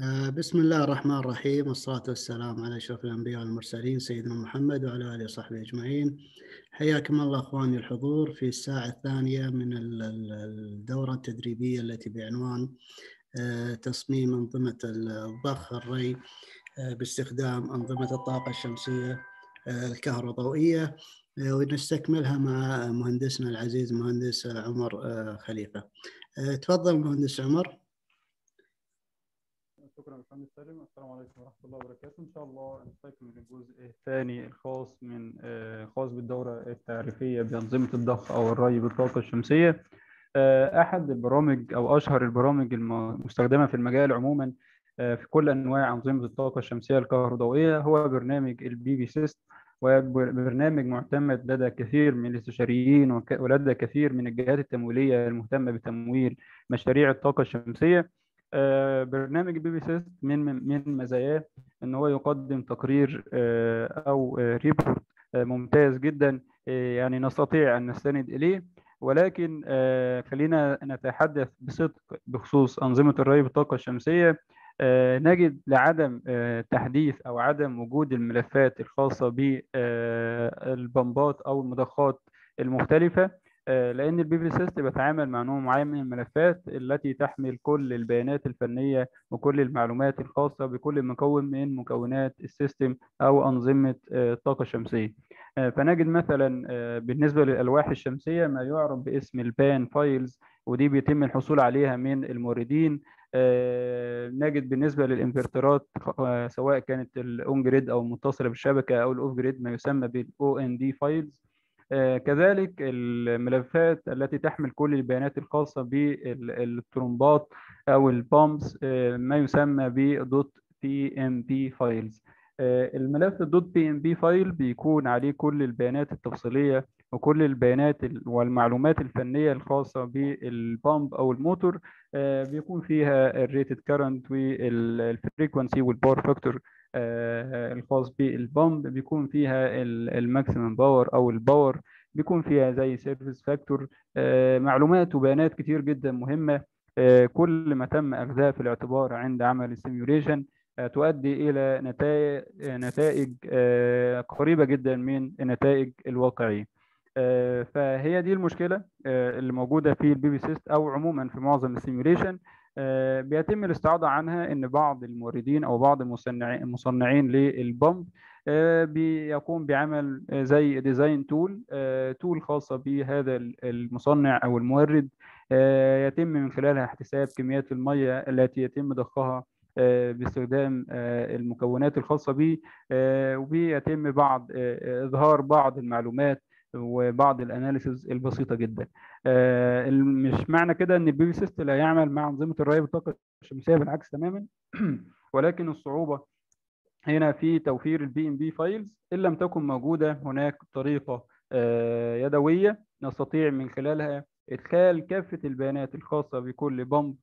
آه، بسم الله الرحمن الرحيم والصلاة والسلام على أشرف الأنبياء والمرسلين سيدنا محمد وعلى آله وصحبه أجمعين. حياكم الله أخواني الحضور في الساعة الثانية من الدورة التدريبية التي بعنوان آه، تصميم أنظمة الضخ الري آه، باستخدام أنظمة الطاقة الشمسية الكهروضوئية ونستكملها مع مهندسنا العزيز مهندس عمر خليفة. تفضل مهندس عمر. شكرا باشمهندس سالم السلام عليكم ورحمة الله وبركاته. إن شاء الله نستكمل الجزء الثاني الخاص من خاص بالدورة التعريفية بأنظمة الضخ أو الري بالطاقة الشمسية. أحد البرامج أو أشهر البرامج المستخدمة في المجال عموما في كل أنواع أنظمة الطاقة الشمسية الكهروضوئيه هو برنامج ال PVsyst وبرنامج معتمد لدى كثير من الاستشاريين ولدى كثير من الجهات التمويلية المهتمة بتمويل مشاريع الطاقة الشمسية. برنامج PVsyst من من مزاياه إن هو يقدم تقرير أو report ممتاز جدا يعني نستطيع أن نستند إليه. ولكن خلينا نتحدث بصدق بخصوص أنظمة الري بالطاقة الشمسية. نجد لعدم تحديث أو عدم وجود الملفات الخاصة بالبمبات أو المضخات المختلفة. لأن الـ PVsyst بيتعامل مع نوع معين من الملفات التي تحمل كل البيانات الفنية وكل المعلومات الخاصة بكل مكون من مكونات ال system أو أنظمة الطاقة الشمسية. فنجد مثلا بالنسبة للألواح الشمسية ما يعرف باسم ال PAN files ودي بيتم الحصول عليها من الموردين. نجد بالنسبة لل inverterات سواء كانت ال on grid أو المتصله بالشبكة أو ال off grid ما يسمى بال OND files كذلك الملفات التي تحمل كل البيانات الخاصة بالترومبات أو ال pumps ما يسمى ب dot PMP files الملف ال dot PMP file بيكون عليه كل البيانات التفصيلية وكل البيانات والمعلومات الفنية الخاصة بال pump أو الموتور بيكون فيها ال rated current وال frequency وال power factor الخاص بال pump بيكون فيها ال maximum power أو ال power بيكون فيها زي service factor معلومات وبيانات كتير جدا مهمة كل ما تم أخذها في الاعتبار عند عمل ال simulation تؤدي إلى نتائج قريبة جدا من النتائج الواقعية. فهي دي المشكلة اللي موجودة في ال PVsyst أو عموما في معظم ال simulation بيتم الاستعاضة عنها إن بعض الموردين أو بعض المصنعين المصنعين لل pump بيقوم بعمل زي design tool tool خاصة بهذا المصنع أو المورد. يتم من خلالها احتساب كميات المية التي يتم ضخها باستخدام المكونات الخاصة به. وبيتم بعض إظهار بعض المعلومات وبعض ال analysis البسيطة جدا. مش معنى كده إن ال PVsyst لا يعمل مع أنظمة الري بالطاقه الشمسية بالعكس تماما. ولكن الصعوبة هنا في توفير ال PMP files إن لم تكن موجودة هناك طريقة يدوية نستطيع من خلالها إدخال كافة البيانات الخاصة بكل pump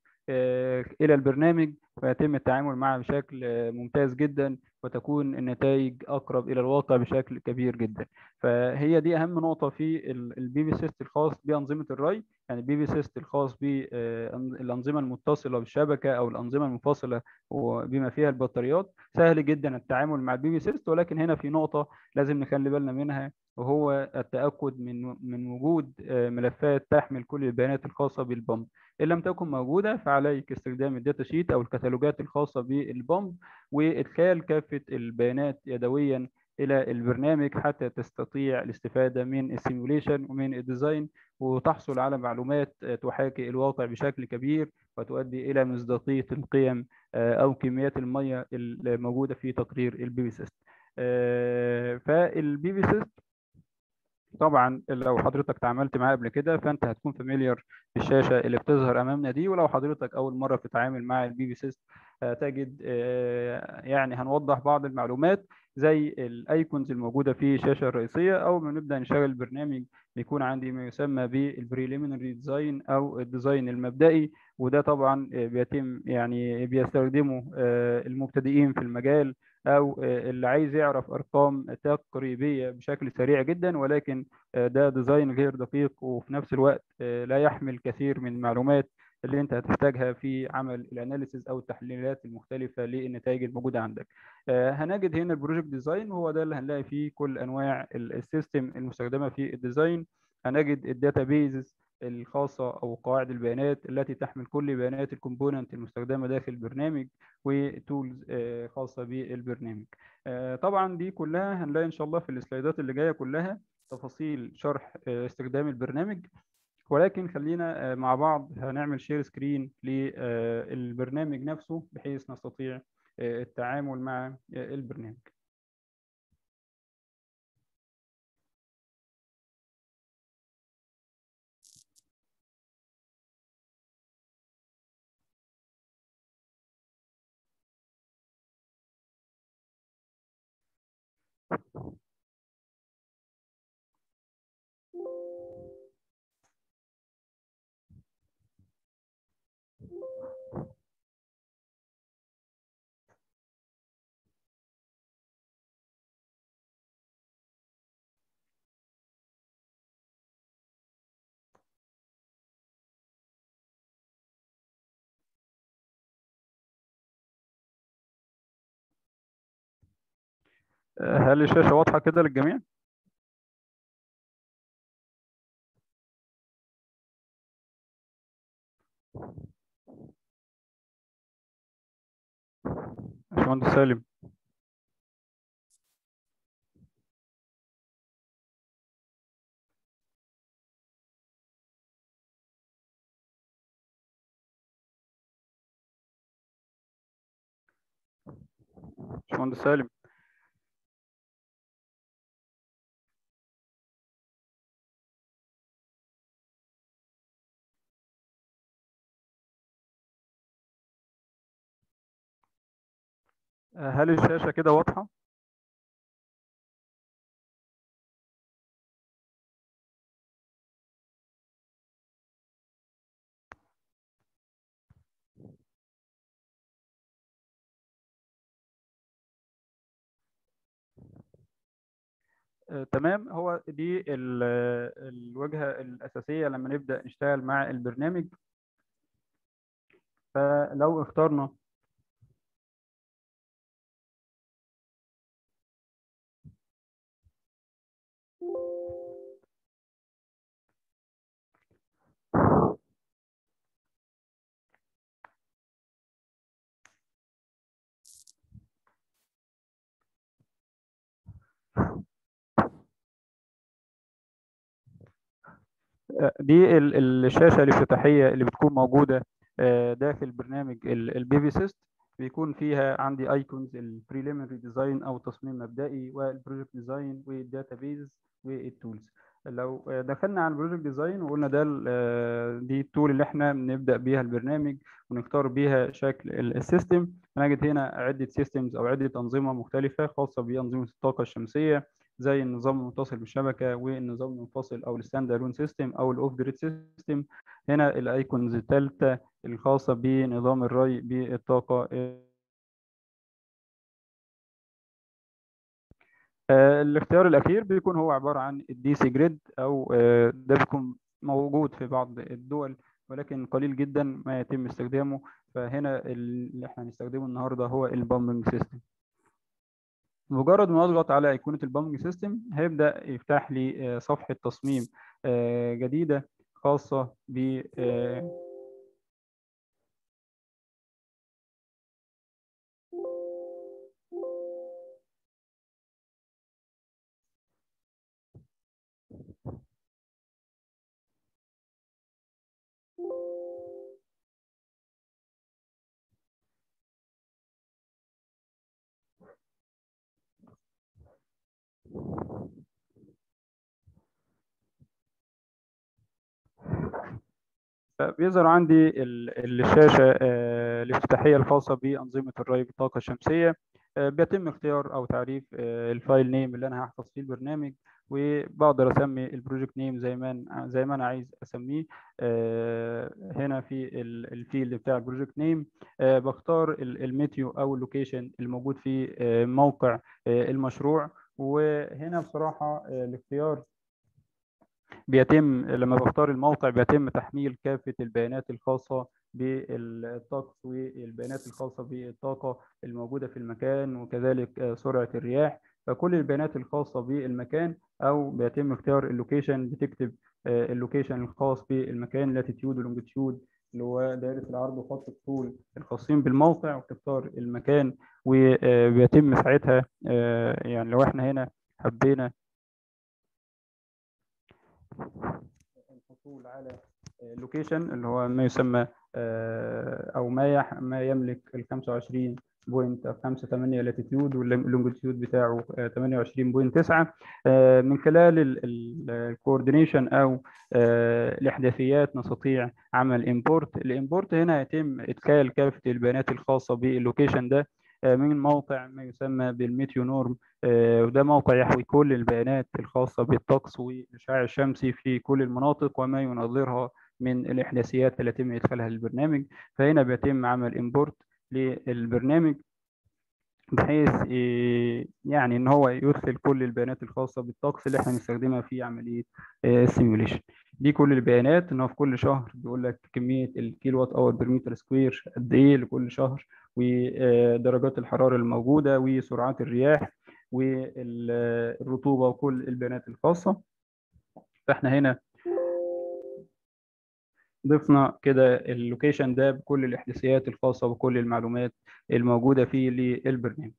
إلى البرنامج ويتم التعامل معها بشكل ممتاز جدا وتكون النتائج أقرب إلى الواقع بشكل كبير جدا. فهي دي أهم نقطة في ال PVsyst الخاص بأنظمة الري. يعني ال PVsyst الخاص بالانظمه المتصلة بالشبكة أو الأنظمة المنفصلة وبما فيها البطاريات. سهل جدا التعامل مع ال PVsyst ولكن هنا في نقطة لازم نخلي بالنا منها وهو التأكد من من وجود ملفات تحمل كل البيانات الخاصة بال pump. إن لم تكن موجودة فعليك استخدام ال data sheet أو الكتالوجات الخاصة بال pump وإدخال كافة البيانات يدويا إلى البرنامج حتى تستطيع الاستفادة من ال simulation ومن ال design وتحصل على معلومات تحاكي الواقع بشكل كبير وتؤدي إلى مصداقية القيم أو كميات المية الموجودة في تقرير ال PVsyst فال PVsyst طبعا لو حضرتك تعاملت معاه قبل كده فأنت هتكون familiar بالشاشة اللي بتظهر أمامنا دي ولو حضرتك أول مرة بتتعامل مع ال PVsyst تجد يعني هنوضح بعض المعلومات زي ال icons الموجودة في الشاشة الرئيسية اول ما نبدأ نشغل البرنامج بيكون عندي ما يسمى بال preliminary design أو ال design المبدئي وده طبعا بيتم يعني بيستخدمه المبتدئين في المجال. أو اللي عايز يعرف أرقام تقريبية بشكل سريع جدا ولكن ده design غير دقيق وفي نفس الوقت لا يحمل كثير من المعلومات اللي أنت هتحتاجها في عمل ال analysis أو التحليلات المختلفة للنتائج الموجودة عندك. هنجد هنا ال project design وهو ده اللي هنلاقي فيه كل أنواع ال system المستخدمة في ال design هنجد ال database الخاصة أو قواعد البيانات التي تحمل كل بيانات ال component المستخدمة داخل البرنامج و tools خاصة بالبرنامج. طبعا دي كلها هنلاقي إن شاء الله في ال slideات اللي جاية كلها تفاصيل شرح استخدام البرنامج. ولكن خلينا مع بعض هنعمل share screen للبرنامج نفسه بحيث نستطيع التعامل مع البرنامج. هل الشاشة واضحة كده للجميع؟ باشمهندس سالم باشمهندس سالم هل الشاشة كده واضحة؟ آه، تمام هو دي ال- الواجهة الأساسية لما نبدأ نشتغل مع البرنامج فلو اخترنا دي ال- الشاشة الافتتاحية اللي بتكون موجودة آه، داخل برنامج ال PVsyst. بيكون فيها عندي icons ال preliminary design أو تصميم مبدئي وال project design وال database وال tools لو دخلنا على ال project design وقلنا ده آه، دي ال tool اللي إحنا بنبدأ بيها البرنامج ونختار بيها شكل ال- ال system هنجد هنا عدة systems أو عدة أنظمة مختلفة خاصة بأنظمة الطاقة الشمسية زي النظام المتصل بالشبكة والنظام المنفصل أو ال stand alone system أو ال off grid system هنا ال icons الثالثه الخاصة بنظام الري بالطاقة الاختيار الأخير بيكون هو عبارة عن ال DC grid أو آه، ده بيكون موجود في بعض الدول ولكن قليل جدا ما يتم استخدامه. فهنا اللي إحنا هنستخدمه النهارده هو ال pumping system مجرد ما اضغط على إيقونة ال pumping system هيبدأ يفتح لي آه، صفحة تصميم آه، جديدة خاصة ب بيظهر عندي ال- الشاشة آه، الافتتاحية الخاصة بأنظمة الري بالطاقة الشمسية. آه، بيتم اختيار أو تعريف آه، ال file name اللي أنا هحفظ فيه البرنامج وبقدر أسمي ال project name زي ما زي ما أنا عايز أسميه. هنا في ال- ال field بتاع ال project name بختار ال- ال Meteo أو ال location الموجود في موقع المشروع. وهنا بصراحة آه، الاختيار بيتم لما بختار الموقع بيتم تحميل كافة البيانات الخاصة بالطقس والبيانات الخاصة بالطاقة الموجودة في المكان وكذلك سرعة الرياح. فكل البيانات الخاصة بالمكان أو بيتم اختيار ال location بتكتب ال location الخاص بالمكان latitude و longitude اللي هو دائرة العرض وخط الطول الخاصين بالموقع وتختار المكان وبيتم ساعتها يعني لو إحنا هنا حبينا الحصول على ال location اللي هو ما يسمى أو ما ما يملك ال 25 بوينت 5 8 latitude وال longitude بتاعه 28.9 من خلال ال coordination أو الأحداثيات نستطيع عمل import ال import هنا يتم ادخال كافة البيانات الخاصة بال location ده من موقع ما يسمى بال Meteonorm وده موقع يحوي كل البيانات الخاصة بالطقس والإشعاع الشمسي في كل المناطق وما يناظرها من الإحداثيات التي يتم إدخالها للبرنامج. فهنا بيتم عمل import للبرنامج بحيث يعني إن هو يدخل كل البيانات الخاصة بالطقس اللي إحنا بنستخدمها في عملية ال simulation دي كل البيانات؟ إن هو في كل شهر بيقول لك كمية ال kilowatt hour per meter square قد إيه لكل شهر ودرجات الحرارة الموجودة وسرعات الرياح والرطوبة وكل البيانات الخاصة. فإحنا هنا ضفنا كده ال location ده بكل الاحداثيات الخاصة بكل المعلومات الموجودة فيه للبرنامج.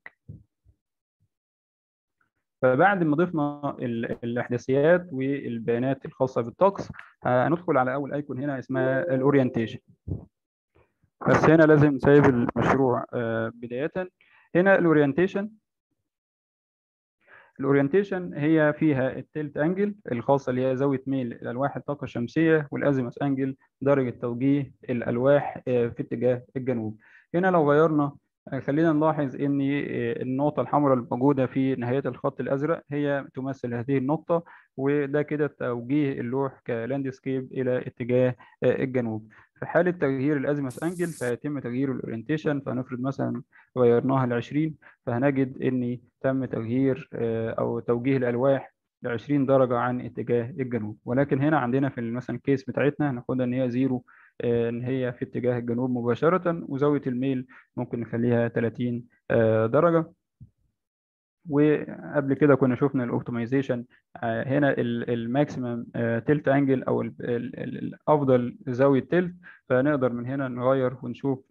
فبعد ما ضفنا الاحداثيات والبيانات الخاصة بالطقس هندخل على أول icon هنا اسمها ال orientation. بس هنا لازم نسيب المشروع بداية. هنا ال orientation ال orientation هي فيها ال tilt angle الخاصة اللي هي زاوية ميل الالواح الطاقه الشمسيه وال azimuth angle درجة توجيه الألواح في اتجاه الجنوب. هنا لو غيرنا خلينا نلاحظ إن النقطة الحمراء الموجودة في نهاية الخط الأزرق هي تمثل هذه النقطة وده كده توجيه اللوح ك landscape إلى اتجاه الجنوب. في حالة تغيير ال azimuth angle فيتم تغيير ال orientation فنفرض مثلا غيرناها ل 20 فهنجد إن تم تغيير أو توجيه الألواح ل 20 درجة عن اتجاه الجنوب. ولكن هنا عندنا في مثلا ال case بتاعتنا هناخدها إن هي zero إن هي في اتجاه الجنوب مباشرة وزاوية الميل ممكن نخليها 30 درجة. وقبل كده كنا شفنا ال optimization هنا ال maximum tilt angle أو الافضل زاوية tilt فنقدر من هنا نغير ونشوف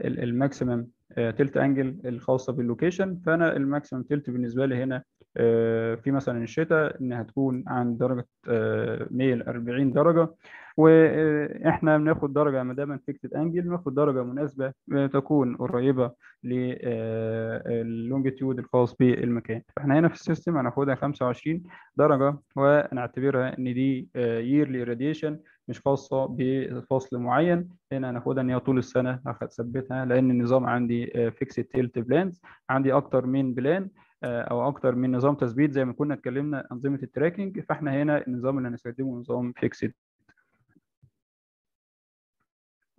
ال maximum tilt angle الخاصة بال location فأنا ال maximum tilt بالنسبة لي هنا في مثلا الشتاء إنها تكون عند درجة ميل 40 درجة وإحنا بناخد درجة ما دام fixed angle بناخد درجة مناسبة تكون قريبة لل longitude الخاص بالمكان. فاحنا هنا في ال system هناخدها 25 درجة ونعتبرها إن دي yearly radiation مش خاصة بفصل معين. هنا هناخدها إن هي طول السنة هثبتها لأن النظام عندي fixed tilt planes عندي أكتر من plane أو أكتر من نظام تثبيت زي ما كنا اتكلمنا أنظمة ال tracking فإحنا هنا النظام اللي هنستخدمه نظام fixed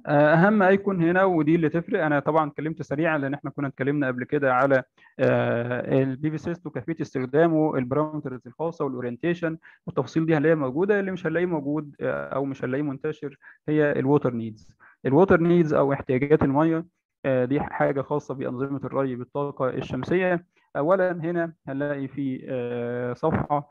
أهم icon هنا ودي اللي تفرق أنا طبعا اتكلمت سريعا لأن إحنا كنا اتكلمنا قبل كده على ال PVsyst وكيفيه استخدامه ال parameters الخاصة وال orientation والتفاصيل دي هنلاقيها موجودة اللي مش هنلاقيه موجود أو مش هنلاقيه منتشر هي ال water needs ال water needs أو احتياجات المية دي حاجة خاصة بأنظمة الري بالطاقة الشمسية. اولا هنا هنلاقي في صفحة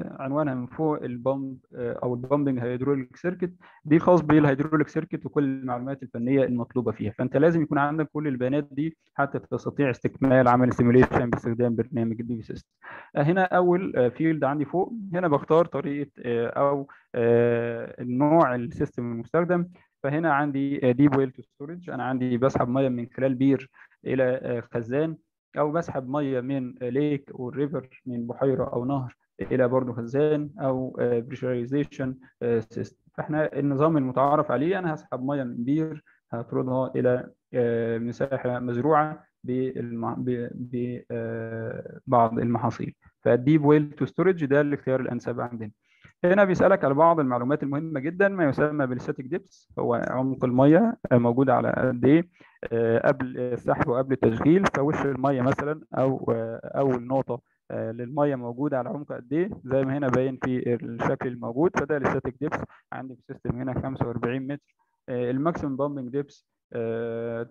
عنوانها من فوق ال pump أو ال pumping hydraulic circuit. دي خاص بال hydraulic circuit وكل المعلومات الفنية المطلوبة فيها. فأنت لازم يكون عندك كل البيانات دي حتى تستطيع استكمال عمل ال simulation باستخدام برنامج ال PVsyst هنا أول field عندي فوق. هنا بختار طريقة أو النوع ال system المستخدم. فهنا عندي deep well to storage أنا عندي بسحب مية من خلال بير إلى خزان. أو بسحب مية من lake أو river من بحيرة أو نهر إلى برضه خزان أو pressurization system فإحنا النظام المتعارف عليه أنا هسحب مية من بير هطردها إلى مساحة مزروعة ببعض المحاصيل. فال deep well to storage ده الاختيار الأنسب عندنا. هنا بيسألك على بعض المعلومات المهمة جدا ما يسمى بال static depth هو عمق المية موجود على قد إيه؟ قبل السحب وقبل التشغيل فوش المية مثلا أو اول نقطة للمية موجودة على عمق قد إيه زي ما هنا باين في الشكل الموجود فده ال static depth عندي في ال system هنا 45 متر. ال maximum pumping depth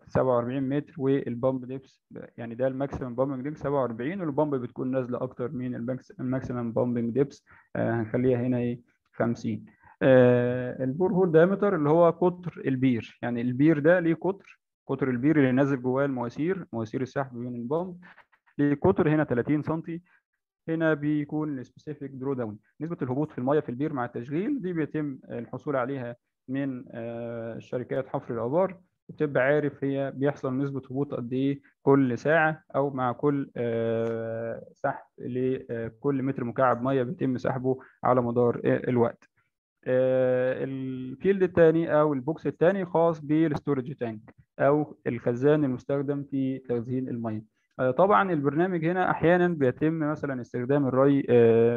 47 متر وال pump depth يعني ده ال maximum pumping depth 47 وال pump بتكون نازلة أكتر من ال maximum pumping depth. هنخليها هنا إيه 50 ال borehole diameter اللي هو قطر البير يعني البير ده ليه قطر قطر البير اللي نازل جواه المواسير مواسير السحب من ال pump ليه قطر هنا 30 سم هنا بيكون ال specific drawdown نسبة الهبوط في المية في البير مع التشغيل دي بيتم الحصول عليها من شركات حفر الآبار بتبقى عارف هي بيحصل نسبة هبوط قد إيه كل ساعة أو مع كل سحب لكل متر مكعب مية بيتم سحبه على مدار الوقت. ال field الثاني أو ال box الثاني خاص بال storage tank أو الخزان المستخدم في تخزين المية. طبعا البرنامج هنا أحيانا بيتم مثلا استخدام الري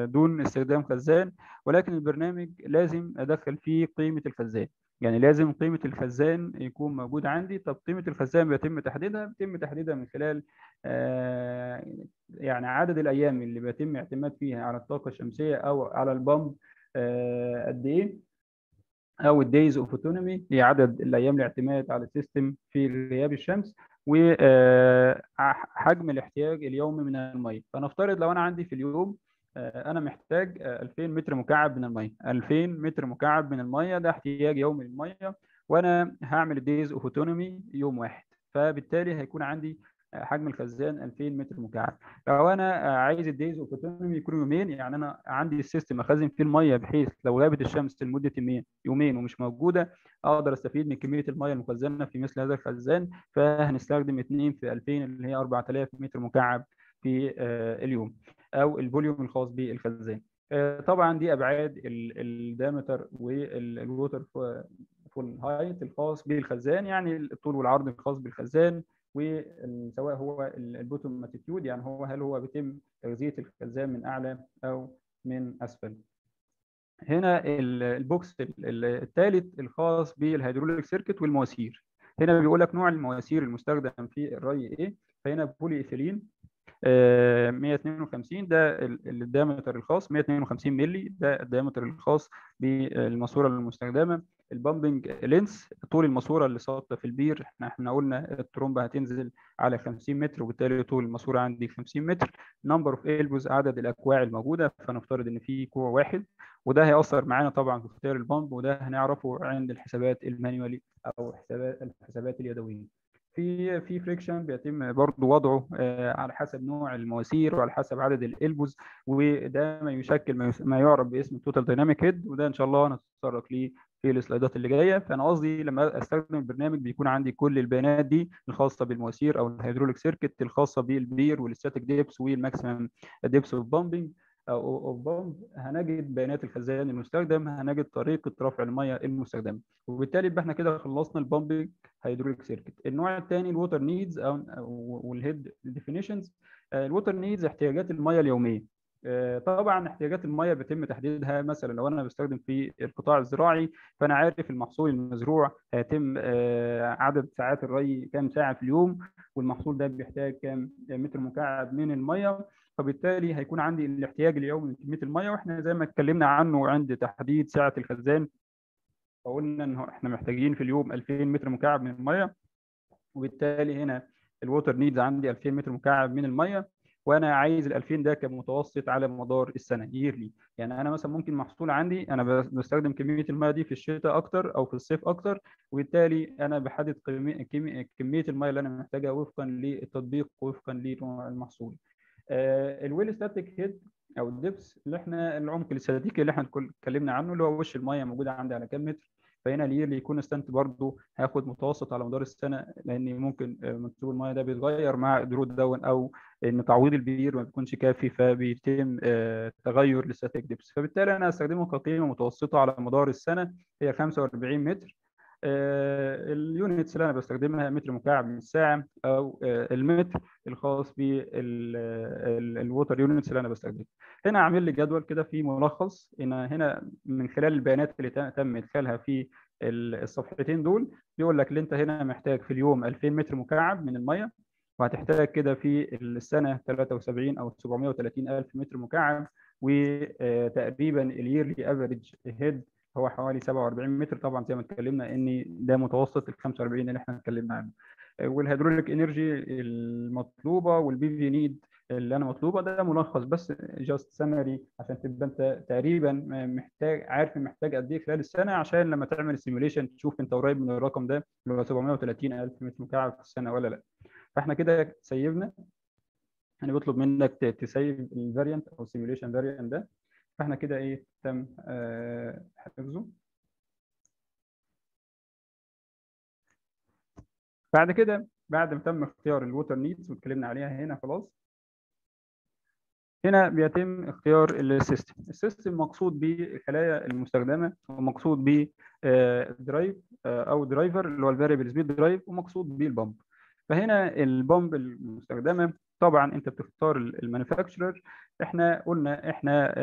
دون استخدام خزان ولكن البرنامج لازم أدخل فيه قيمة الخزان. يعني لازم قيمة الخزان يكون موجود عندي. طب قيمة الخزان بيتم تحديدها؟ بيتم تحديدها من خلال آه يعني عدد الأيام اللي بيتم اعتماد فيها على الطاقة الشمسية أو على ال pump آه قد إيه؟ أو ال days of autonomy هي عدد الأيام الاعتماد على ال system في غياب الشمس وحجم الاحتياج اليومي من المية فنفترض لو أنا عندي في اليوم أنا محتاج 2000 متر مكعب من الميه 2000 متر مكعب من الميه ده احتياج يومي للميه وأنا هعمل ال days of autonomy يوم واحد. فبالتالي هيكون عندي حجم الخزان 2000 متر مكعب. لو أنا عايز ال days autonomy يكونوا يومين يعني أنا عندي ال system أخزن فيه المية بحيث لو غابت الشمس لمدة يومين ومش موجودة أقدر أستفيد من كمية المية المخزنة في مثل هذا الخزان فهنستخدم 2 في 2000 اللي هي 4000 متر مكعب في اليوم أو ال volume الخاص بالخزان. طبعا دي أبعاد ال diameter وال water full height الخاص بالخزان يعني الطول والعرض الخاص بالخزان وسواء هو ال bottom altitude يعني هو هل هو بيتم تغذية الخزان من أعلى أو من أسفل. هنا ال box الثالث الخاص بال hydraulic circuit والمواسير. هنا بيقول لك نوع المواسير المستخدم في الري إيه فهنا بولي ايثيلين 152 ده ال diameter الخاص 152 مللي ده ال diameter الخاص بالماسورة المستخدمة. ال pumping length طول الماسورة اللي ساقطه في البير. إحنا إحنا قلنا الترومبة هتنزل على 50 متر وبالتالي طول الماسورة عندي 50 متر. number of elbows عدد الأكواع الموجودة. فنفترض إن في كوع واحد وده هيأثر معانا طبعا في اختيار ال pump وده هنعرفه عند الحسابات ال manually أو حسابات الحسابات اليدوية. في في friction بيتم برضه وضعه على حسب نوع المواسير وعلى حسب عدد ال elbows وده ما يشكل ما يعرف باسم ال total dynamic head وده إن شاء الله هنتطرق ليه في السلايدات اللي جاية. فأنا قصدي لما أستخدم البرنامج بيكون عندي كل البيانات دي الخاصة بالمواسير أو ال hydraulic circuit الخاصة بالبير وال static depth وال maximum depth of pumping أو pump هنجد بيانات الخزان المستخدم هنجد طريقة رفع المية المستخدمه وبالتالي يبقى إحنا كده خلصنا ال pumping hydraulic circuit النوع الثاني ال water needs أو وال head definitions ال water needs احتياجات المية اليومية. طبعا احتياجات الميه بيتم تحديدها مثلا لو أنا بستخدم في القطاع الزراعي فأنا عارف المحصول المزروع هيتم عدد ساعات الري كام ساعة في اليوم والمحصول ده بيحتاج كام متر مكعب من الميه فبالتالي هيكون عندي الاحتياج اليومي من كميه الميه وإحنا زي ما اتكلمنا عنه عند تحديد سعه الخزان فقلنا إن إحنا محتاجين في اليوم 2000 متر مكعب من الميه وبالتالي هنا ال water needs عندي 2000 متر مكعب من الميه وأنا عايز ال 2000 ده كمتوسط على مدار السنة yearly يعني أنا مثلا ممكن محصول عندي أنا بستخدم كمية الميه دي في الشتاء أكتر أو في الصيف أكتر وبالتالي أنا بحدد كمية الميه اللي أنا محتاجها وفقا للتطبيق وفقا لنوع المحصول ال well static head أو ال depth اللي إحنا العمق الاستاتيكي اللي إحنا اتكلمنا عنه اللي هو وش الميه موجودة عندي على كام متر؟ فهنا ال yearly constant برضه هياخد متوسط على مدار السنة؟ لأن ممكن منسوب المية ده بيتغير مع drawdown أو إن تعويض البير ما بيكونش كافي فبيتم تغير لل static depth. فبالتالي أنا هستخدمه كقيمة متوسطة على مدار السنة. هي 45 متر. ال units اللي أنا بستخدمها متر مكعب للساعه أو المتر الخاص بال water units اللي أنا بستخدمها. هنا عامل لي جدول كده فيه ملخص. إن هنا من خلال البيانات اللي تم ادخالها في الصفحتين دول بيقول لك اللي أنت هنا محتاج في اليوم 2000 متر مكعب من المية وهتحتاج كده في السنة 73 أو 730 ألف متر مكعب وتقريبا ال yearly average head هو حوالي 47 متر طبعا زي ما اتكلمنا ان ده متوسط ال 45 اللي إحنا اتكلمنا عنه. وال hydraulic energy المطلوبة وال PV need اللي أنا مطلوبة ده ملخص بس just summary عشان تبقى أنت تقريبا محتاج عارف محتاج قد إيه خلال السنة عشان لما تعمل ال simulation تشوف أنت قريب من الرقم ده اللي هو 730 ألف متر مكعب في السنة ولا لأ. فإحنا كده سيبنا. يعني بيطلب منك تسيب ال variant أو ال simulation variant ده. فاحنا كده إيه تم آه حفظه. بعد كده بعد ما تم اختيار ال water needs واتكلمنا عليها هنا خلاص. هنا بيتم اختيار ال system. ال system مقصود بالخلايا المستخدمة ومقصود ب drive أو driver اللي هو ال variable speed drive ومقصود بالبامب فهنا ال pump المستخدمة طبعا أنت بتختار ال manufacturer. إحنا قلنا إحنا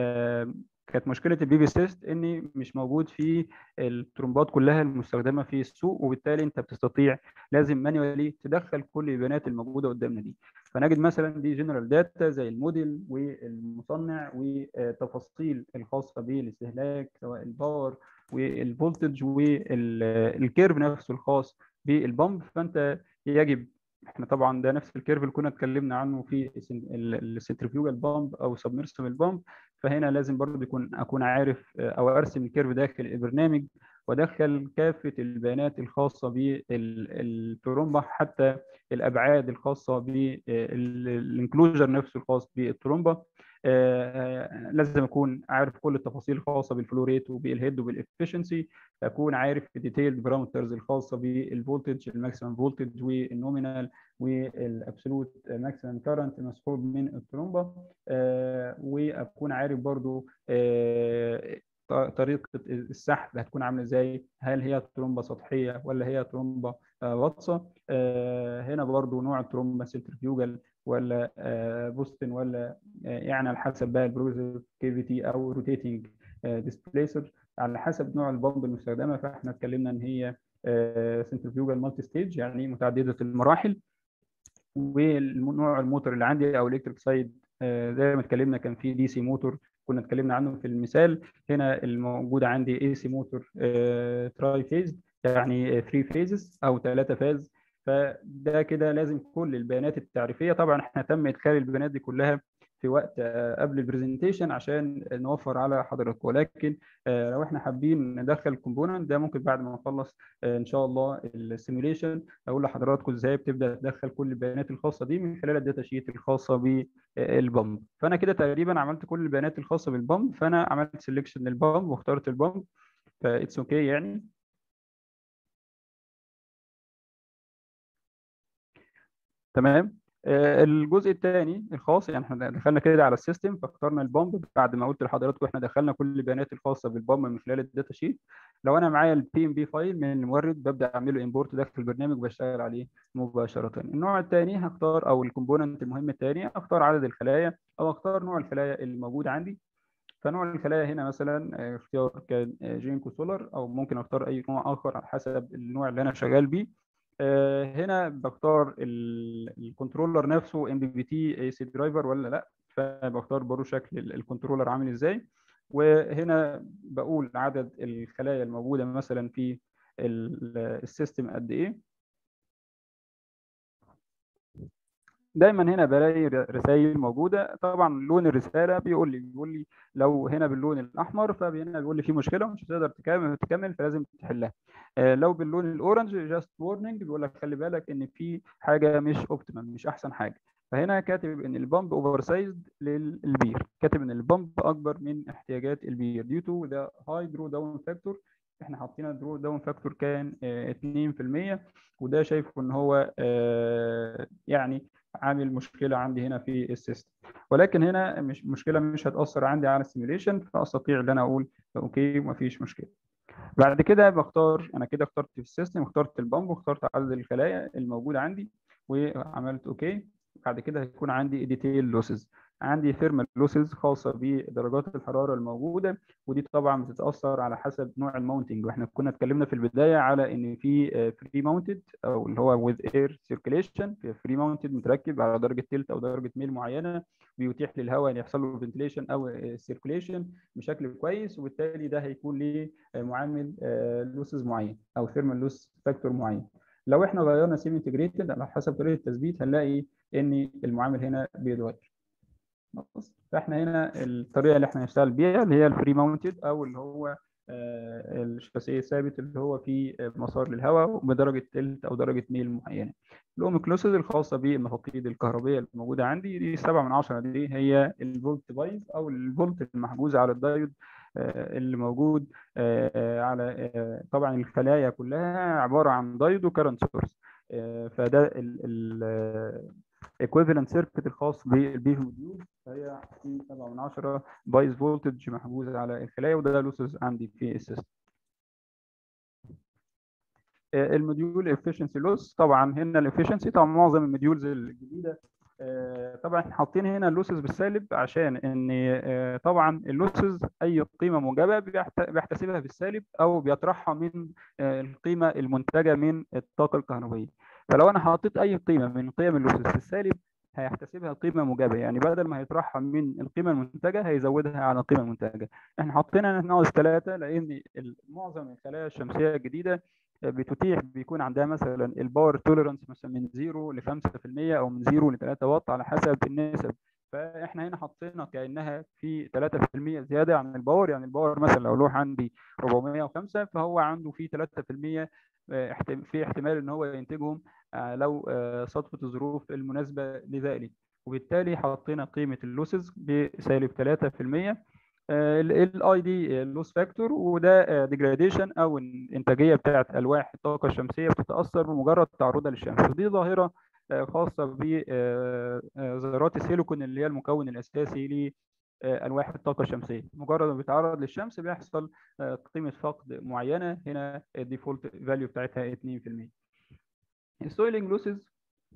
كانت مشكلة ال PVsyst ان مش موجود في الترومبات كلها المستخدمة في السوق وبالتالي أنت بتستطيع لازم manually تدخل كل البيانات الموجودة قدامنا دي. فنجد مثلا دي general data زي الموديل والمصنع والتفاصيل الخاصة بالاستهلاك سواء ال power وال voltage وال curve نفسه الخاص بال pump فأنت يجب إحنا طبعا ده نفس ال curve اللي كنا اتكلمنا عنه في ال centrifugal pump أو submersible pump. فهنا لازم برضه يكون أكون عارف أو أرسم ال curve داخل البرنامج وادخل كافة البيانات الخاصة بالترومبه حتى الأبعاد الخاصة بال enclosure نفسه الخاص بالترومبه لازم أكون عارف كل التفاصيل الخاصة بال flow rate وبال head وبال efficiency أكون عارف ال detailed parameters الخاصة بالفولتج الماكسيمم فولتج والنومينال والابسولوت ماكسيمم كارنت مسحوب من الترومبة وأكون عارف برضو طريقة السحب هتكون عاملة إزاي؟ هل هي ترومبة سطحية ولا هي ترومبة غطسه هنا برضو نوع الترومبة centrifugal ولا بوستن ولا يعني على حسب بقى ال progressive cavity أو rotating displacer على حسب نوع ال pump المستخدمة فإحنا اتكلمنا إن هي centrifugal multistage يعني متعددة المراحل. ونوع الموتور اللي عندي أو electric side زي ما اتكلمنا كان في DC motor كنا اتكلمنا عنه في المثال. هنا الموجود عندي AC motor tri phase يعني 3 phases أو 3 فاز فده كده لازم كل البيانات التعريفية. طبعا إحنا تم إدخال البيانات دي كلها في وقت قبل ال presentation عشان نوفر على حضراتكم ولكن لو إحنا حابين ندخل ال component ده ممكن بعد ما نخلص إن شاء الله ال simulation أقول لحضراتكم إزاي بتبدأ تدخل كل البيانات الخاصة دي من خلال ال data sheet الخاصة بال pump فأنا كده تقريبا عملت كل البيانات الخاصة بال pump فأنا عملت selection لل pump واخترت ال pump that's OK يعني. تمام؟ الجزء الثاني الخاص يعني إحنا دخلنا كده على ال system فاخترنا ال pump بعد ما قلت لحضراتكم إحنا دخلنا كل البيانات الخاصة بال pump من خلال ال data sheet لو أنا معايا ال PMP file من المورد ببدأ اعمل له import داخل البرنامج وبشتغل عليه مباشرة. النوع الثاني هختار أو ال component المهم الثاني اختار عدد الخلايا أو اختار نوع الخلايا الموجود عندي. فنوع الخلايا هنا مثلا اختيار كان جينكو سولار أو ممكن أختار أي نوع آخر على حسب النوع اللي أنا شغال بيه. هنا بختار ال controller نفسه ام بي بي تي اي سي درايفر ولا لأ؟ فبختار برضه شكل ال controller عامل إزاي؟ وهنا بقول عدد الخلايا الموجودة مثلا في ال system قد إيه؟ دايما هنا بلاقي رسائل موجودة. طبعا لون الرسالة بيقول لي بيقول لي لو هنا باللون الأحمر فهنا بيقول لي في مشكلة ومش هتقدر تكمل تكمل فلازم تحلها. لو باللون ال orange just warning بيقول لك خلي بالك إن في حاجة مش optimal مش أحسن حاجة. فهنا كاتب إن ال pump oversized للبير. كاتب إن ال pump أكبر من احتياجات البير. due to the high drawdown factor إحنا حاطين drawdown factor كان 2% وده شايفه إن هو يعني عامل مشكلة عندي هنا في ال system. ولكن هنا مش مشكلة مش هتأثر عندي على ال simulation فأستطيع إن أنا أقول OK مفيش مشكلة. بعد كده بختار أنا كده اخترت في ال system اخترت ال pump واخترت عدد الخلايا الموجودة عندي وعملت OK. بعد كده هيكون عندي detailed losses عندي thermal losses خاصة بدرجات الحرارة الموجودة ودي طبعا بتتأثر على حسب نوع ال mounting. وإحنا كنا اتكلمنا في البداية على إن في free mounted أو اللي هو with air circulation free mounted متركب على درجة tilt أو درجة ميل معينة بيتيح للهواء إن يحصل له ventilation أو circulation بشكل كويس وبالتالي ده هيكون ليه معامل losses معين أو thermal loss factor معين. لو إحنا غيرنا semi integrated على حسب طريقة التثبيت هنلاقي إن المعامل هنا بيتغير. فاحنا هنا الطريقة اللي إحنا هنشتغل بيها اللي هي ال free mounted أو اللي هو الشاسيه الثابت اللي هو فيه مسار للهواء بدرجة tilt أو درجة ميل معينة. ال ohmic losses الخاصة بالمفاقيد الكهربيه الموجودة عندي دي 7 من 10 دي هي ال volt bias أو الفولت المحجوز على الدايود اللي موجود على طبعا الخلايا كلها عبارة عن diode و current source. فده ال equivalent circuit الخاص بال PV module فهي في 7 من 10 bias voltage محجوز على الخلايا وده losses عندي في ال system. ال module efficiency loss طبعا هنا ال efficiency طبعا معظم ال modules الجديدة طبعا إحنا حاطين هنا ال losses بالسالب عشان إن طبعا ال losses أي قيمة موجبة بيحتسبها بالسالب أو بيطرحها من القيمة المنتجة من الطاقة الكهربائية. فلو أنا حطيت أي قيمة من قيم ال losses في السالب هيحتسبها قيمة موجبة. يعني بدل ما هيطرحها من القيمة المنتجة هيزودها على القيمة المنتجة. إحنا حطينا ناقص 3 لأن معظم الخلايا الشمسية الجديدة بتتيح بيكون عندها مثلا ال power tolerance مثلا من 0 ل 5% أو من 0 ل 3 واط على حسب النسب. فإحنا هنا حطينا كأنها في 3% زيادة عن ال power. يعني ال power مثلا لو لوح عندي 405 فهو عنده في 3% في احتمال إن هو ينتجهم لو صدفت الظروف المناسبة لذلك. وبالتالي حطينا قيمة ال losses بسالب 3% ال LID loss factor وده degradation أو الانتاجيه بتاعت ألواح الطاقة الشمسية بتتأثر بمجرد تعرضها للشمس. ودي ظاهرة خاصة بذرات السيليكون اللي هي المكون الأساسي لالواح الطاقة الشمسية. مجرد ما بيتعرض للشمس بيحصل قيمة فقد معينة. هنا ال default value بتاعتها 2% ال soiling losses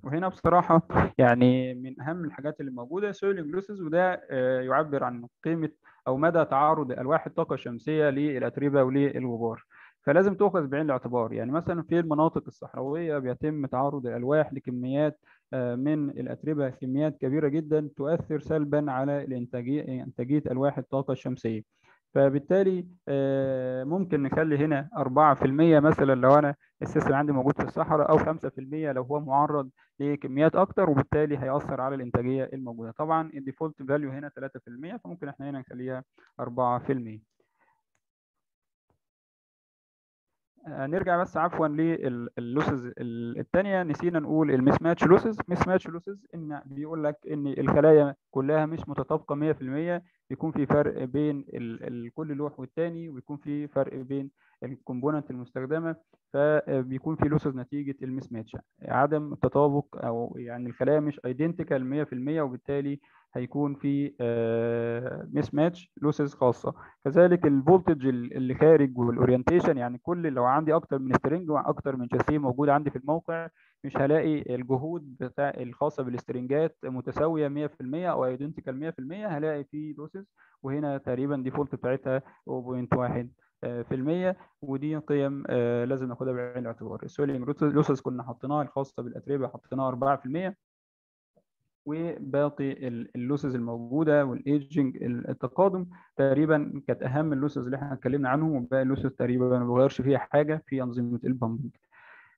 وهنا بصراحة يعني من أهم الحاجات اللي موجودة soiling losses وده يعبر عن قيمة أو مدى تعرض ألواح الطاقة الشمسية للأتربة وللغبار. فلازم تؤخذ بعين الاعتبار. يعني مثلا في المناطق الصحراوية بيتم تعرض الألواح لكميات من الأتربة كميات كبيرة جدا تؤثر سلبا على إنتاجية ألواح الطاقة الشمسية. فبالتالي ممكن نخلي هنا 4% مثلا لو أنا ال system عندي موجود في الصحراء أو 5% لو هو معرض لكميات أكتر وبالتالي هيأثر على الإنتاجية الموجودة. طبعا ال default value هنا 3% فممكن إحنا هنا نخليها 4% نرجع بس عفوا لل losses الثانية نسينا نقول ال mismatch losses mismatch losses إن بيقول لك إن الخلايا كلها مش متطابقة 100% بيكون في فرق بين كل لوح والتاني ويكون في فرق بين ال component المستخدمة. فبيكون في losses نتيجة ال mismatch عدم التطابق أو يعني الخلايا مش identical 100% وبالتالي هيكون في mismatch losses خاصة. كذلك ال voltage اللي خارج وال orientation يعني كل لو عندي أكتر من string وأكتر من شاسيه موجود عندي في الموقع مش هلاقي الجهود بتاع الخاصة بال string ات متساوية 100% أو identical 100% هلاقي في losses وهنا تقريبا default بتاعتها 0.1 في المية. ودي قيم آه لازم ناخدها بعين الاعتبار. ال soiling losses كنا حطيناها الخاصة بالأتربة حطيناها 4% وباقي ال losses الموجودة والإيجنج التقادم. تقريبا كانت أهم ال losses اللي إحنا اتكلمنا عنهم وباقي ال losses تقريبا ما بغيرش فيها حاجة في أنظمة ال pumping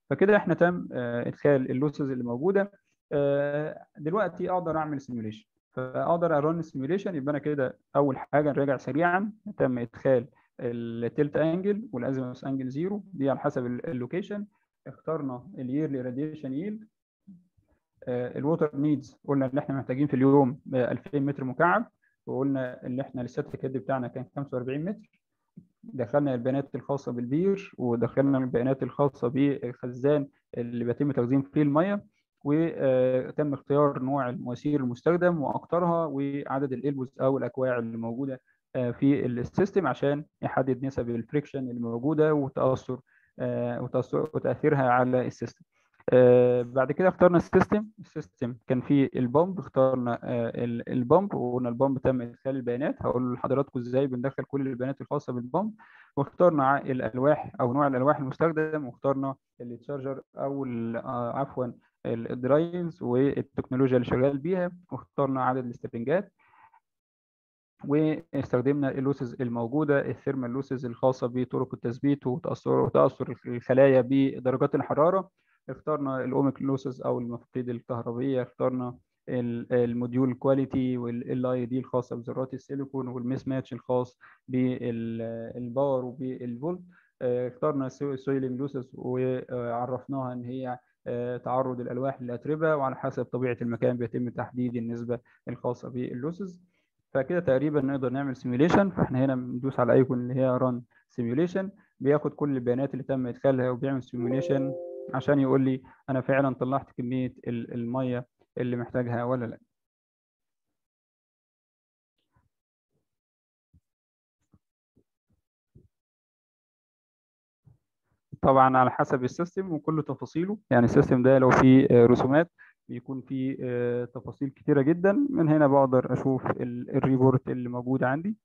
فكده إحنا تم آه إدخال ال losses اللي موجودة. آه دلوقتي أقدر أعمل simulation فأقدر أ run simulation يبقى أنا كده أول حاجة نراجع سريعا. تم إدخال ال tilt angle وال azimuth angle zero دي على حسب ال location اخترنا ال yearly radiation yield ال water needs قلنا إن إحنا محتاجين في اليوم 2000 متر مكعب وقلنا إن إحنا ال static head بتاعنا كان 45 متر. دخلنا البيانات الخاصة بالبير ودخلنا البيانات الخاصة بالخزان اللي بيتم تخزين فيه المية وتم اختيار نوع المواسير المستخدم واقطارها وعدد ال elbows أو الأكواع اللي موجودة في ال system عشان يحدد نسب ال friction اللي موجودة وتأثر وتاثرها على ال system. آه بعد كده اخترنا ال system. ال system كان فيه ال pump اخترنا آه ال pump وقلنا ال pump تم إدخال البيانات. هقول لحضراتكم إزاي بندخل كل البيانات الخاصة بال pump. واخترنا الالواح أو نوع الألواح المستخدم واخترنا ال charger أو آه عفوا ال drives والتكنولوجيا اللي شغال بيها. واخترنا عدد ال string ات واستخدمنا ال losses الموجودة ال thermal losses الخاصة بطرق التثبيت وتأثر وتأثر الخلايا بدرجات الحرارة. اخترنا ال ohmic losses أو المفاقيد الكهربيه اخترنا ال module quality وال LID الخاصة بذرات السيليكون وال mismatch الخاص بال power وبالفولت. اخترنا ال soiling losses وعرفناها إن هي تعرض الالواح للاتربه وعلى حسب طبيعة المكان بيتم تحديد النسبة الخاصة بال losses فكده تقريبا نقدر نعمل simulation فإحنا هنا بندوس على icon اللي هي run simulation بياخد كل البيانات اللي تم إدخالها وبيعمل simulation عشان يقول لي أنا فعلا طلعت كمية المية اللي محتاجها ولا لأ. طبعا على حسب ال system وكل تفاصيله. يعني ال system ده لو فيه رسومات بيكون فيه تفاصيل كتيرة جدا. من هنا بقدر أشوف ال report اللي موجود عندي.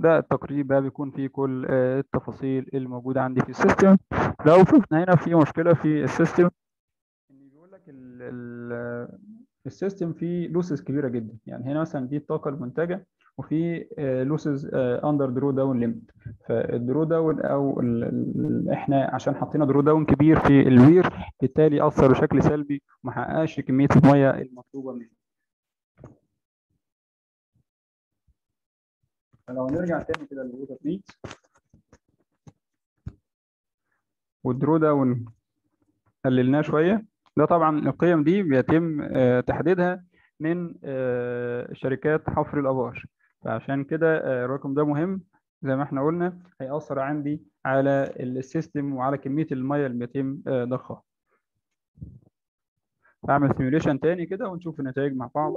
ده التقرير بقى بيكون فيه كل التفاصيل اللي موجودة عندي في ال system. لو شفنا هنا في مشكلة في ال system إن بيقول لك ال system فيه losses كبيرة جدا. يعني هنا مثلا دي الطاقة المنتجة وفي losses under drawdown limit فال drawdown أو إحنا عشان حطينا drawdown كبير في ال well بالتالي أثر بشكل سلبي وما حققش كمية المية المطلوبة منه. فلو نرجع تاني كده لل water needs وال drawdown قللناه شوية. ده طبعا القيم دي بيتم تحديدها من شركات حفر الابار فعشان كده الرقم ده مهم. زي ما إحنا قلنا هيأثر عندي على ال system وعلى كمية المية اللي بيتم ضخها. هعمل simulation تاني كده ونشوف النتائج مع بعض.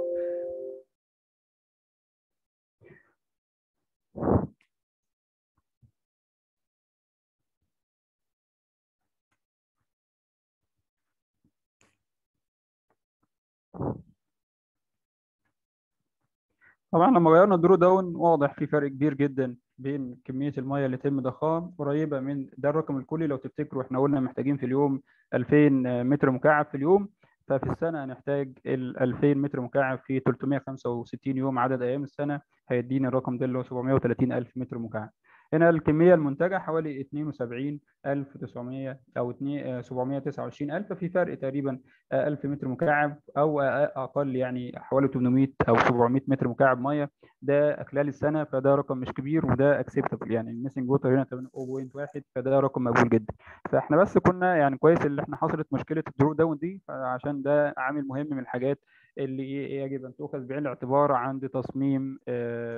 طبعا لما غيرنا الدرو داون واضح في فرق كبير جدا بين كمية المية اللي يتم ضخها قريبة من ده الرقم الكلي. لو تفتكروا إحنا قلنا محتاجين في اليوم 2000 متر مكعب في اليوم ففي السنة هنحتاج ال 2000 متر مكعب في 365 يوم عدد أيام السنة هيديني الرقم ده اللي هو 730 ألف متر مكعب. هنا الكمية المنتجة حوالي 72900 أو 729000 في فرق تقريبا 1000 متر مكعب أو أقل يعني حوالي 800 أو 700 متر مكعب مية. ده خلال السنة فده رقم مش كبير وده acceptable يعني ال missing water هنا 0.1 فده رقم مقبول جدا. فإحنا بس كنا يعني كويس اللي إحنا حصلت مشكلة ال drawdown دي عشان ده عامل مهم من الحاجات اللي يجب أن تؤخذ بعين الاعتبار عند تصميم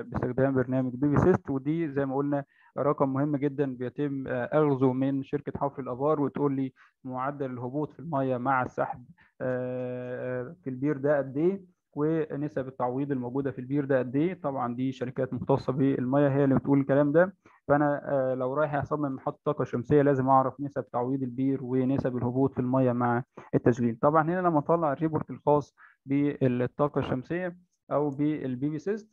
باستخدام برنامج PVsyst ودي زي ما قلنا رقم مهم جدا بيتم أخذه من شركة حفر الآبار وتقول لي معدل الهبوط في المية مع السحب في البير ده قد إيه. ونسب التعويض الموجودة في البير ده قد إيه؟ طبعا دي شركات مختصة بالميه هي اللي بتقول الكلام ده. فأنا لو رايح أصمم محطة طاقة شمسية لازم أعرف نسب تعويض البير ونسب الهبوط في الميه مع التشغيل طبعا هنا لما أطلع ال report الخاص بالطاقة الشمسية أو بال PVsyst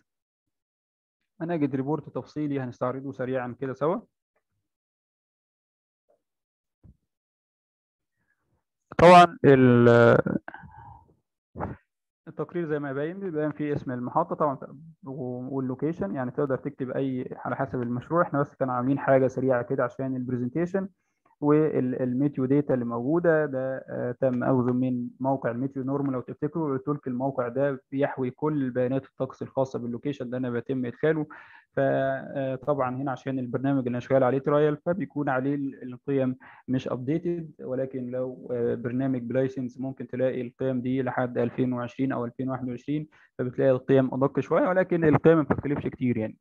أنا أجد report تفصيلي هنستعرضه سريعا كده سوا. طبعا التقرير زي ما باين بيبان فيه اسم المحطة طبعا وال location يعني تقدر تكتب أي على حسب المشروع. إحنا بس كانوا عاملين حاجة سريعة كده عشان ال presentation وال meteo data اللي موجودة ده تم أخذه من موقع ال Meteonorm لو تفتكروا قلت لك الموقع ده بيحوي كل البيانات الطقس الخاصة بال location ده أنا بيتم إدخاله. فطبعا هنا عشان البرنامج اللي أنا شغال عليه trial فبيكون عليه القيم مش updated ولكن لو برنامج ب license ممكن تلاقي القيم دي لحد 2020 أو 2021 فبتلاقي القيم أدق شوية. ولكن القيم ما بتختلفش كتير يعني.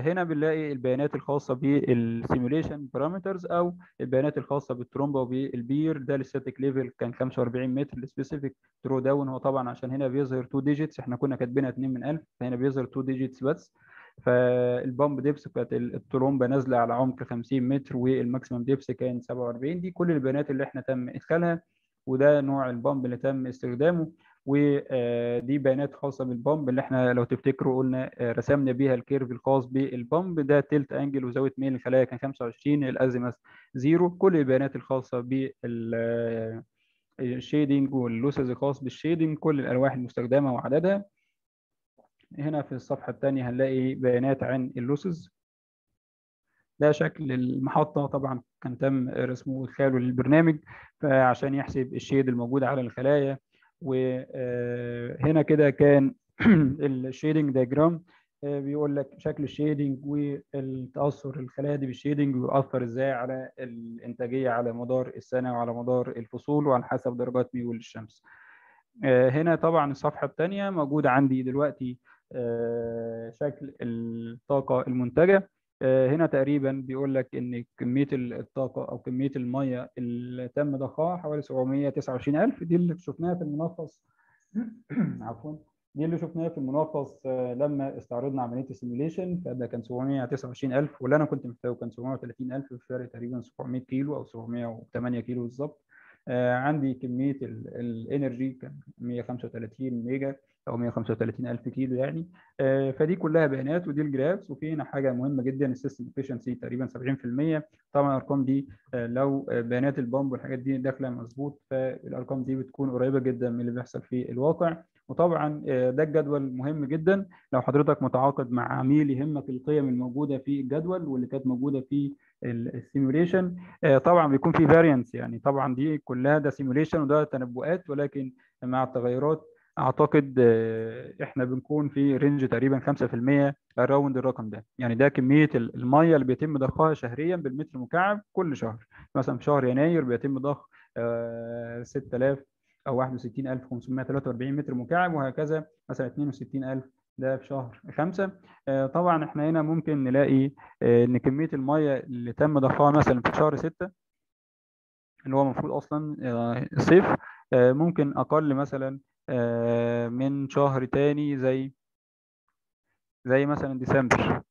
هنا بنلاقي البيانات الخاصة بال simulation parameters أو البيانات الخاصة بالترومبا وبالبير. ده ال static level كان 45 متر ال specific drawdown هو طبعا عشان هنا بيظهر 2 digits إحنا كنا كاتبينها 2 من 1000 فهنا بيظهر 2 digits بس. فال pump depth كانت الترومبه نازلة على عمق 50 متر وال maximum depth كان 47 دي كل البيانات اللي إحنا تم إدخالها وده نوع ال pump اللي تم استخدامه. ودي بيانات خاصة بال pump اللي إحنا لو تفتكروا قلنا رسمنا بيها ال curve الخاص بال pump. ده tilt angle وزاوية ميل الخلايا كان 25 ال azimuth zero. كل البيانات الخاصة بال ال shading وال losses الخاص بال shading كل الألواح المستخدمة وعددها. هنا في الصفحة الثانية هنلاقي بيانات عن ال losses. ده شكل المحطة طبعا كان تم رسمه وإدخاله للبرنامج عشان يحسب ال shade الموجود على الخلايا وهنا كده كان ال shading diagram بيقول لك شكل ال shading والتأثر الخلايا دي بال shading ويؤثر إزاي على الإنتاجية على مدار السنة وعلى مدار الفصول وعلى حسب درجات ميول الشمس. هنا طبعا الصفحة الثانية موجودة عندي دلوقتي شكل الطاقة المنتجة هنا تقريبا بيقول لك إن كمية الطاقة أو كمية المية اللي تم ضخها حوالي 729000 دي اللي شفناها في المنفذ عفوا. دي اللي شفناها في المنفذ لما استعرضنا عملية ال simulation فده كان 729000 واللي أنا كنت محتاجه كان 730000 بفرق تقريبا 700 كيلو أو 708 كيلو بالظبط. عندي كمية ال energy كان 135 ميجا. أو 135 ألف كيلو يعني. فدي كلها بيانات ودي ال graphs وفي هنا حاجة مهمة جدا ال system efficiency تقريبا 70% طبعا الأرقام دي لو بيانات ال pump والحاجات دي داخلة مظبوط فالأرقام دي بتكون قريبة جدا من اللي بيحصل في الواقع. وطبعا ده الجدول مهم جدا. لو حضرتك متعاقد مع عميل يهمك القيم الموجودة في الجدول واللي كانت موجودة في ال simulation طبعا بيكون في variance يعني. طبعا دي كلها ده simulation وده تنبؤات ولكن مع التغيرات أعتقد إحنا بنكون في range تقريبا 5% around الرقم ده. يعني ده كمية المية اللي بيتم ضخها شهريا بالمتر مكعب كل شهر. مثلا في شهر يناير بيتم ضخ 6000 أو 61543 متر مكعب وهكذا. مثلا 62000 ده في شهر خمسة. طبعا إحنا هنا ممكن نلاقي إن كمية المية اللي تم ضخها مثلا في شهر ستة اللي هو المفروض أصلا صيف ممكن أقل مثلا من شهر تاني زي زي مثلا ديسمبر.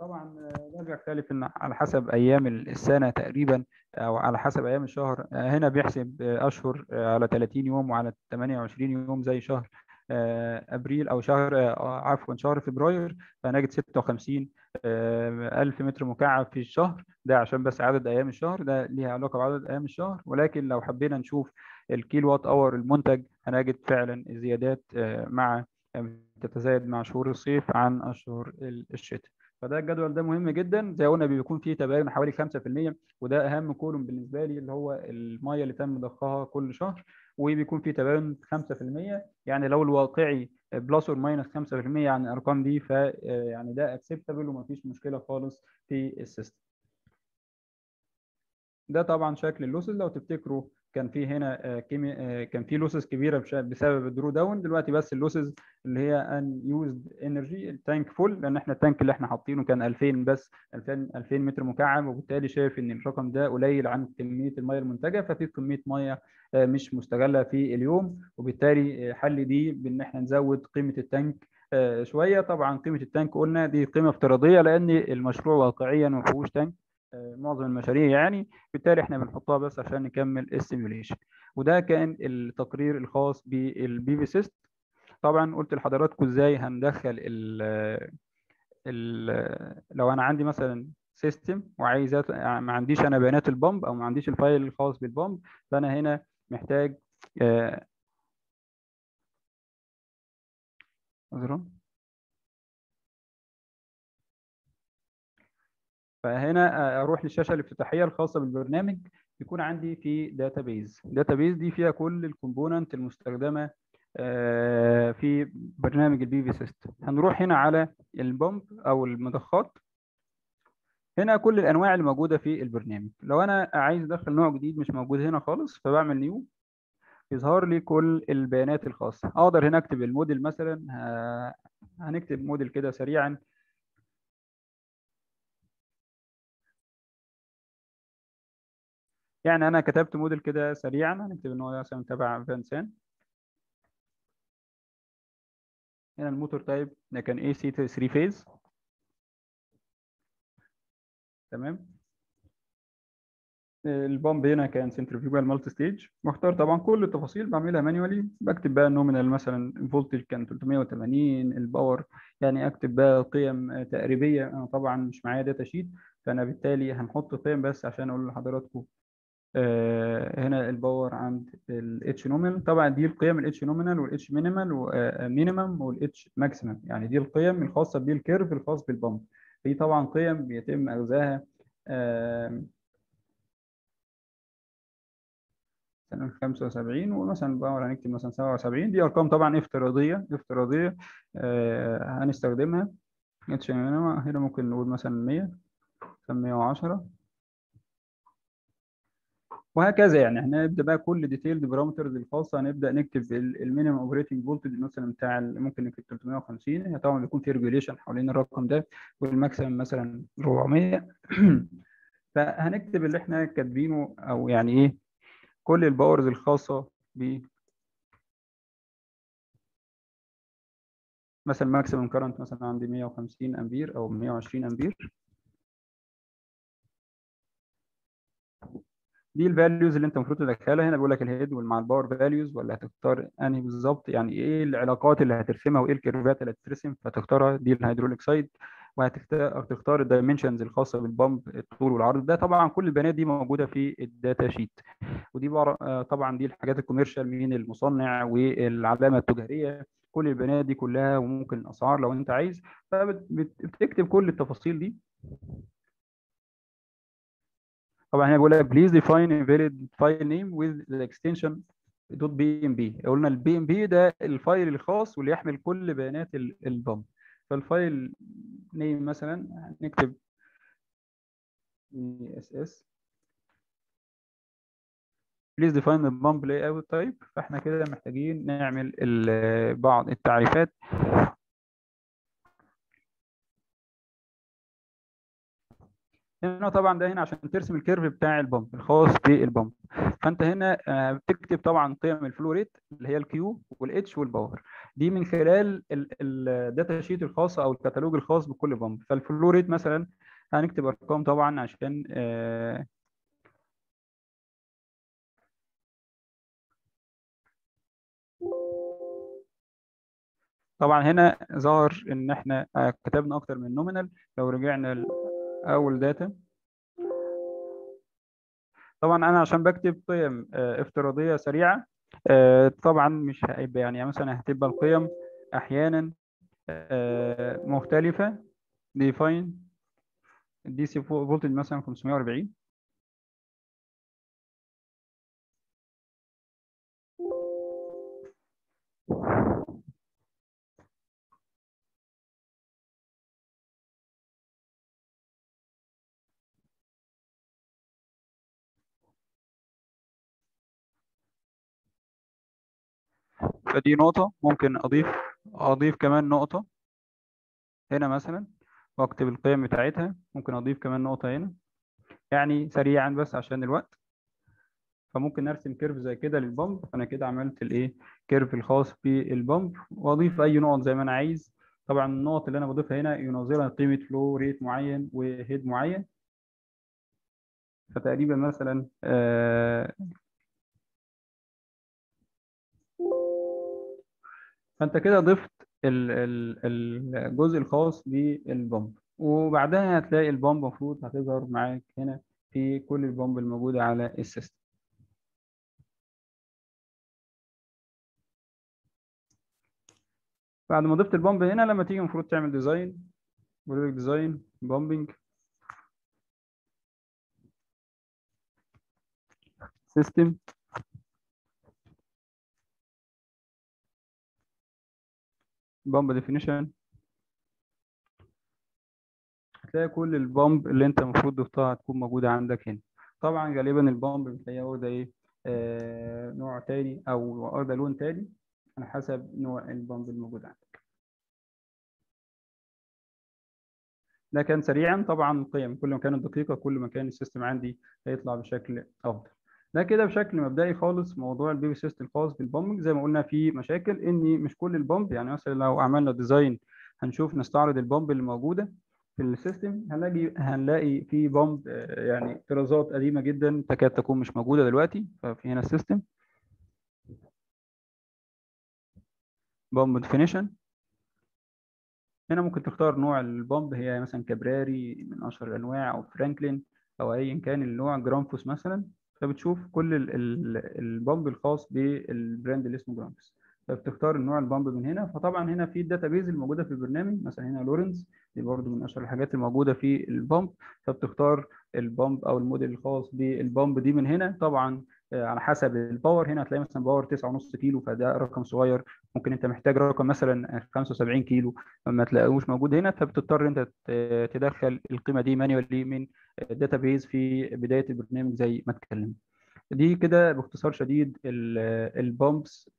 طبعا ده بيختلف إن على حسب أيام السنة تقريبا أو على حسب أيام الشهر. هنا بيحسب أشهر على 30 يوم وعلى 28 يوم زي شهر أبريل أو شهر عفوا شهر فبراير. فنجد 56 ألف متر مكعب في الشهر. ده عشان بس عدد أيام الشهر ده ليها علاقة بعدد أيام الشهر. ولكن لو حبينا نشوف الكيلو وات أور المنتج هنجد فعلا زيادات مع تتزايد مع شهور الصيف عن أشهر الشتاء. فده الجدول ده مهم جدا. زي قلنا بيكون فيه تباين حوالي 5% وده أهم column بالنسبة لي اللي هو المية اللي تم ضخها كل شهر وبيكون فيه تباين 5% يعني لو الواقعي plus or minus 5% عن الأرقام دي ف يعني ده acceptable ومفيش مشكلة خالص في ال system. ده طبعا شكل ال losses. لو تفتكروا كان في هنا كيمي كان في losses كبيرة بسبب ال drawdown. دلوقتي بس ال losses اللي هي unused energy ال tank full لأن إحنا ال tank اللي إحنا حاطينه كان 2000 بس 2000 2000 متر مكعب. وبالتالي شايف إن الرقم ده قليل عن كمية المية المنتجة. ففي كمية مية مش مستغلة في اليوم. وبالتالي حل دي بإن إحنا نزود قيمة ال tank شوية. طبعا قيمة ال tank قلنا دي قيمة افتراضية لأن المشروع واقعيا ما فيهوش tank معظم المشاريع يعني بالتالي إحنا بنحطها بس عشان نكمل ال simulation وده كان التقرير الخاص بال PVsyst طبعا قلت لحضراتكم إزاي هندخل ال ال لو أنا عندي مثلا system وعايز ما عنديش أنا بيانات ال pump أو ما عنديش ال file الخاص بال pump فأنا هنا محتاج عذرا فهنا أروح للشاشة الافتتاحية الخاصة بالبرنامج يكون عندي في داتابيز داتابيز دي فيها كل ال component المستخدمة في برنامج ال PVsyst هنروح هنا على ال pump أو المضخات. هنا كل الأنواع اللي موجودة في البرنامج. لو أنا عايز أدخل نوع جديد مش موجود هنا خالص فبعمل new يظهر لي كل البيانات الخاصة. أقدر هنا أكتب الموديل مثلا هنكتب موديل كده سريعا. يعني أنا كتبت موديل كده سريعا هنكتب إن هو مثلا تبع فانسان. هنا ال motor type ده كان AC 3 phase تمام. ال pump هنا كان centrifugal multistage مختار طبعا كل التفاصيل بعملها manually بكتب بقى ال nominal مثلا ال voltage كان 380 ال power يعني أكتب بقى قيم تقريبية. أنا طبعا مش معايا data sheet فأنا بالتالي هنحط قيم بس عشان أقول لحضراتكم هنا ال power عند ال H nominal طبعا دي القيم الاتش نومينال والاتش مينيمال ومينيمم والاتش ماكسيمم يعني دي القيم الخاصة بال curve الخاص بال pump دي طبعا قيم بيتم أخذها آه سنة 75 ومثلا power هنكتب مثلا 77 دي أرقام طبعا افتراضية افتراضية آه هنستخدمها. H هنا ممكن نقول مثلا 100 110 وهكذا يعني. هنبدأ بقى كل detailed parameters الخاصة هنبدأ نكتب ال minimum operating voltage مثلا بتاع ممكن نكتب 350 هي طبعا بيكون في regulation حوالين الرقم ده وال maximum مثلا 400 فهنكتب اللي إحنا كاتبينه أو يعني إيه كل ال powers الخاصة ب مثلا maximum current مثلا عندي 150 أمبير أو 120 أمبير. دي ال values اللي انت المفروض تدخلها. هنا بيقول لك ال head مع ال power values ولا هتختار انهي بالظبط؟ يعني إيه العلاقات اللي هترسمها وايه ال curveات اللي هتترسم؟ فتختارها دي ال hydraulic side وهتختار ال dimensions الخاصة بال pump الطول والعرض. ده طبعا كل البيانات دي موجودة في ال data sheet ودي طبعا دي الحاجات ال commercial من المصنع والعلامة التجارية. كل البيانات دي كلها وممكن الأسعار لو انت عايز. فبتكتب كل التفاصيل دي. طبعا هنا بيقول لك please define a valid file name with the extension .pmp قلنا ال PMP ده ال file الخاص واللي يحمل كل بيانات ال pump فال file name مثلا نكتب SS please define the pump layout type. فاحنا كده محتاجين نعمل بعض التعريفات. هنا طبعا ده هنا عشان ترسم ال curve بتاع ال pump الخاص بال pump فأنت هنا بتكتب طبعا قيم ال flow rate اللي هي ال Q وال H وال power دي من خلال ال data sheet الخاصه أو الكتالوج الخاص بكل pump فال flow rate مثلا هنكتب أرقام طبعا عشان طبعا هنا ظهر إن إحنا كتبنا أكتر من nominal لو رجعنا أول data طبعا أنا عشان بكتب قيم افتراضية سريعة طبعا مش هيبقى يعني مثلا هتبقى القيم أحيانا مختلفة ديفاين دي سي فولتج مثلا 540 فدي نقطة ممكن أضيف أضيف كمان نقطة هنا مثلا وأكتب القيم بتاعتها ممكن أضيف كمان نقطة هنا يعني سريعا بس عشان الوقت. فممكن نرسم curve زي كده لل pump أنا كده عملت الإيه؟ curve الخاص بال pump وأضيف أي نقط زي ما أنا عايز. طبعا النقط اللي أنا بضيفها هنا يناظرها قيمة flow rate معين و head معين. فتقريبا مثلا آه فانت كده ضفت الجزء الخاص بال pump وبعدها هتلاقي ال pump المفروض هتظهر معاك هنا في كل ال pump الموجودة على ال system. بعد ما ضفت ال pump هنا لما تيجي المفروض تعمل design بيقول design pumping system pump definition هتلاقي كل ال pump اللي انت المفروض ضفتها هتكون موجودة عندك هنا. طبعا غالبا ال pump بتلاقيها واخدة إيه؟ آه نوع تاني أو واخدة لون تاني على حسب نوع ال pump الموجود عندك. ده كان سريعا. طبعا القيم كل ما كانت دقيقة كل ما كان ال system عندي هيطلع بشكل أفضل. ده كده بشكل مبدئي خالص موضوع ال PVsyst الخاص بال pumping زي ما قلنا في مشاكل إن مش كل ال pump يعني مثلا لو عملنا design هنشوف نستعرض ال pump اللي موجودة في ال system هنلاقي هنلاقي في pump يعني طرازات قديمة جدا تكاد تكون مش موجودة دلوقتي ففي هنا ال system pump definition هنا ممكن تختار نوع ال pump هي مثلا Caprari من أشهر الأنواع أو Franklin أو ايا كان النوع Grundfos مثلا. فبتشوف كل ال pump الخاص بال brand اللي اسمه Grundfos فبتختار النوع ال pump من هنا. فطبعا هنا في ال database الموجودة في البرنامج مثلا هنا لورنز دي برضو من أشهر الحاجات الموجودة في ال pump. فبتختار ال pump أو الموديل الخاص بال pump دي من هنا. طبعا على حسب ال power هنا هتلاقي مثلا power 9.5 كيلو فده رقم صغير. ممكن أنت محتاج رقم مثلا 75 كيلو ما تلاقوش موجود. هنا فبتضطر أنت تدخل القيمة دي manually من ال database في بداية البرنامج زي ما اتكلمنا دي كده باختصار شديد ال pumps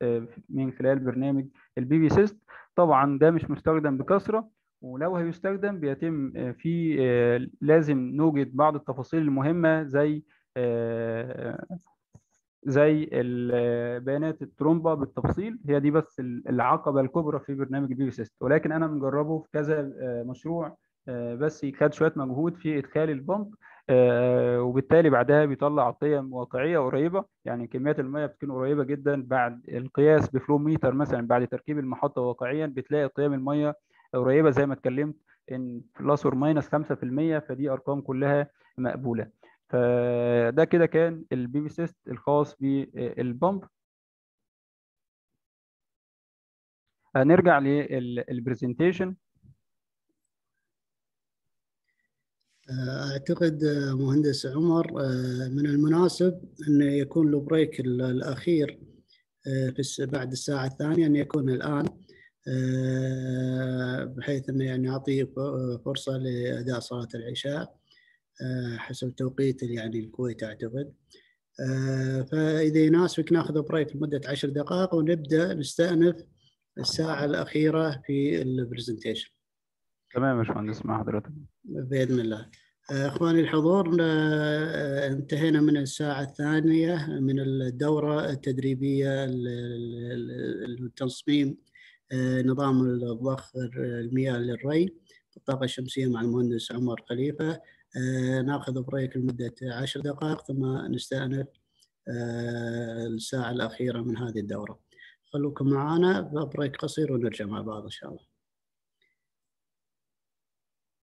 من خلال برنامج ال PVsyst طبعا ده مش مستخدم بكثرة ولو هيستخدم بيتم في لازم نوجد بعض التفاصيل المهمة زي زي بيانات الترومبا بالتفصيل هي دي بس العقبة الكبرى في برنامج PVsyst. ولكن أنا مجربه في كذا مشروع بس خد شوية مجهود في إدخال ال pump وبالتالي بعدها بيطلع قيم واقعية قريبة. يعني كميات المية بتكون قريبة جدا بعد القياس ب flow meter مثلا بعد تركيب المحطة واقعيا بتلاقي قيم المية قريبة. زي ما اتكلمت إن plus or minus 5% فدي أرقام كلها مقبولة. فده كده كان ال PVsyst الخاص بال pump هنرجع لل presentation أعتقد مهندس عمر من المناسب انه يكون ال break الأخير في بعد الساعة الثانية أن يكون الآن بحيث أنه يعني يعطي فرصة لأداء صلاة العشاء. حسب توقيت يعني الكويت أعتقد. فإذا يناسبك ناخذ break لمدة عشر دقائق ونبدأ نستأنف الساعة الأخيرة في ال presentation تمام يا باشمهندس مع حضرتك. بإذن الله. أخواني الحضور انتهينا من الساعة الثانية من الدورة التدريبية لتصميم نظام الضخ المياه للري الطاقة الشمسية مع المهندس عمر خليفة. ناخذ break لمدة عشر دقائق ثم نستأنف الساعة الأخيرة من هذه الدورة. خلوكم معنا break قصير ونرجع مع بعض إن شاء الله.